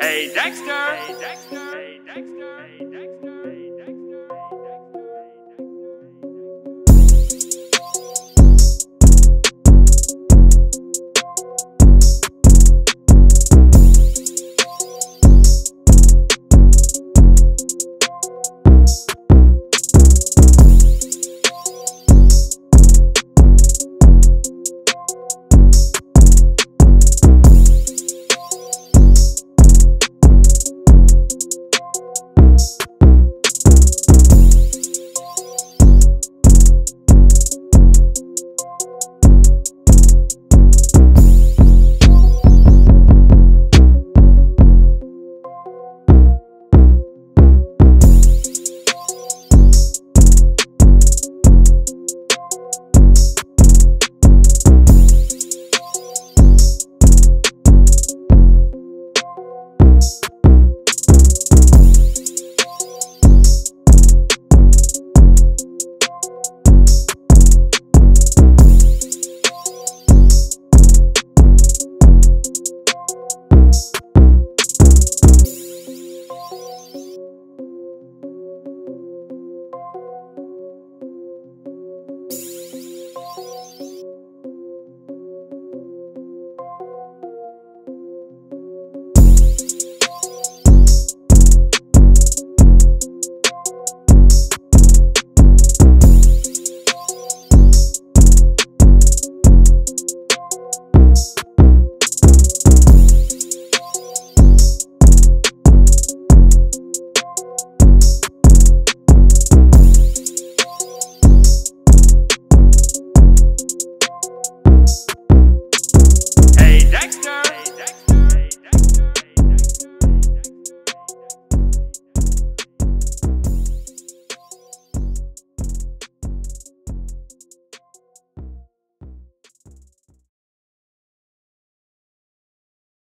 Hey Dexter! Hey Dexter!